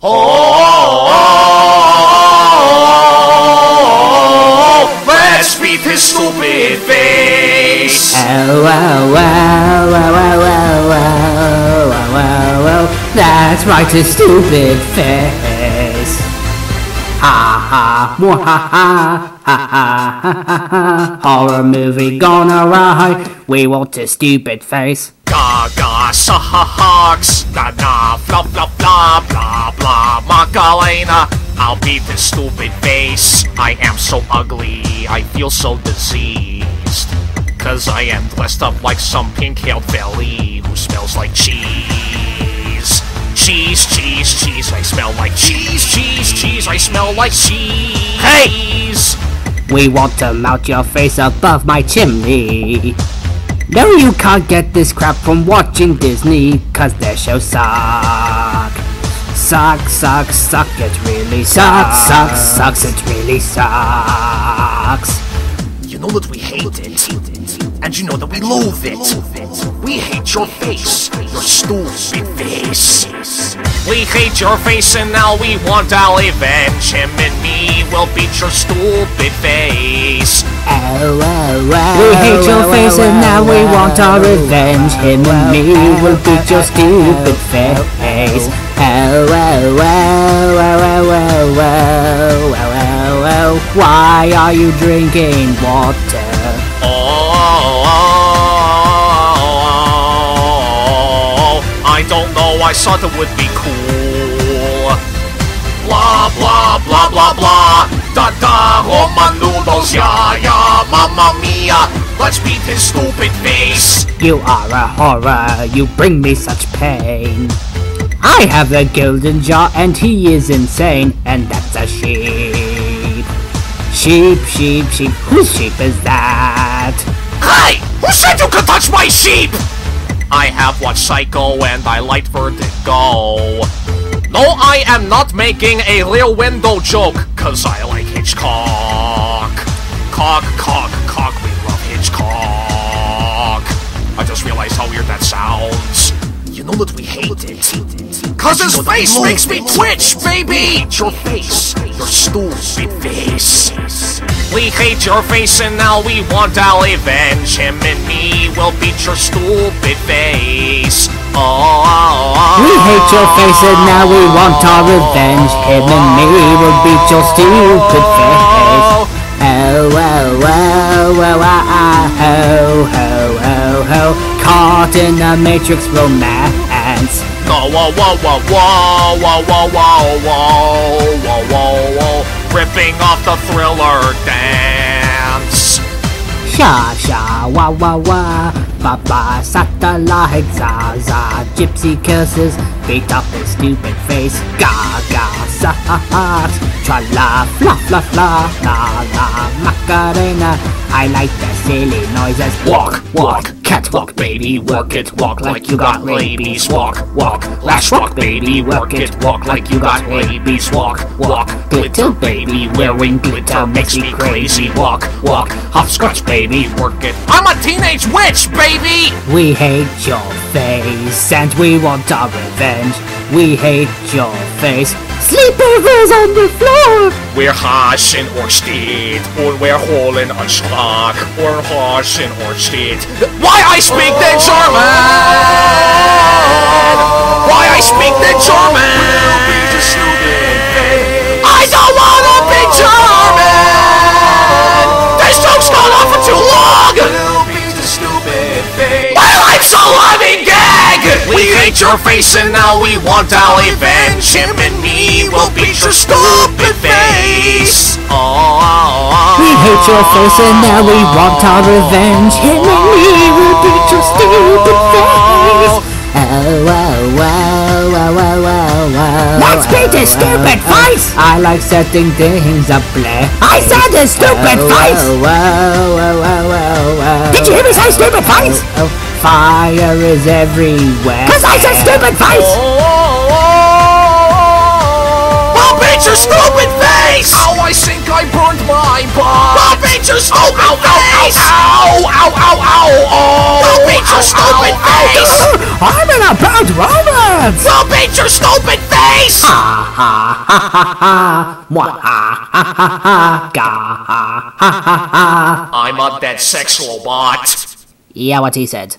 Oh, let's beat his stupid face. Oh, wow, wow, wow, wow, wow, wow, wow, wow, wow. That's right, his stupid face. Ha ha, ha ha, ha ha ha ha. Horror movie gone awry. We want his stupid face. Gaga sucks. Na na blah blah blah blah blah I'll beat this stupid face. I am so ugly. I feel so diseased. Cause I am dressed up like some pink-haired belly who smells like cheese. Cheese, cheese, cheese. I smell like cheese, cheese, cheese. I smell like cheese. Hey! We want to mount your face above my chimney. No, you can't get this crap from watching Disney, cause their shows suck. Suck, suck, suck, it really sucks. Sucks, sucks, it really sucks. You know that we hate it, and you know that we loathe it. We hate your face, your stupid face. We hate your face, and now we want our revenge. Him and me will beat your stupid face. Oh, oh, oh, we hate your face and now we want our revenge. Him and me will beat your stupid face. Why are you drinking water? Oh, I don't know. I thought it would be cool. Blah, blah, blah, blah, blah. Da, da, Roman noodles, yeah, yeah, mamma mia. Let's beat his stupid face. You are a horror. You bring me such pain. I have the golden jaw and he is insane, and that's a sheep. Sheep, sheep, sheep. Whose sheep is that? Hey! Who said you could touch my sheep? I have watched Psycho and I like Vertigo. No, I am not making a Rear Window joke, cause I like Hitchcock. Cock, cock, cock, we love Hitchcock. I just realized how weird that sounds. You know that we hate it. Cause his face makes me twitch, baby! Your face, your stupid face. We hate your face and now we want our revenge. Him and me will beat your stupid face. Oh, We hate your face and now we want our revenge. Him and me will beat your stupid face. Oh, oh, oh, oh, oh, oh, ho, ho, ho, ho. Caught in a matrix romance. No, whoa, whoa, whoa, whoa, whoa, whoa, whoa, whoa, whoa, whoa, whoa, ripping off the thriller dance. Sha sha wah wah wah Baba satellite za za Gypsy curses Beat up his stupid face Ga ga sa ha ha Tra la fla fla fla La la macarena I like the silly noises Walk, walk, catwalk, baby, work it, walk like you got rabies. Walk, walk, lash walk, baby, work it, walk like you got rabies. Walk, walk, glitter, baby, wearing glitter makes me crazy. Walk, walk, hopscotch, baby, work it. I'm a teenage witch, baby. We hate your face and we want our revenge We hate your face Sleepovers on the floor We're haschen or steed, or we're holen on schlag, or haschen or steed. Why I speak the German? Why I speak the German? I don't wanna We hate your face and now we want our revenge. Him and me will beat your stupid face. Oh, We hate your face and now we want our revenge Him and me will beat your stupid face Oh, oh, oh, oh, oh, oh, oh Let's beat his stupid face! I like setting things up, Blair I said his stupid oh, face! Oh, oh, oh, oh, oh, oh Did you hear me say stupid face? Oh, oh, oh. Fire is everywhere Cause I said stupid face! I'll beat your stupid face! Ow, I think I burned my butt! I'll beat your stupid face! Ow, ow, ow, ow, oh! I'll beat your stupid face! I'm in a bad romance! I'll beat your stupid face! Ha ha ha ha ha. Mwah ha ha ha ha. Ga ha ha ha ha. I'm a dead sex robot. Yeah, what he said.